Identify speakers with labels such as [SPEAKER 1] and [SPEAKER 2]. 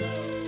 [SPEAKER 1] Bye.